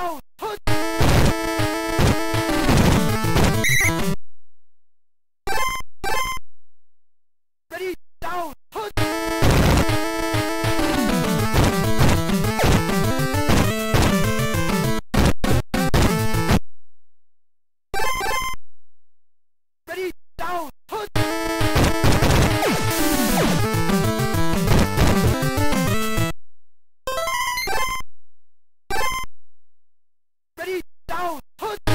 down! Put out!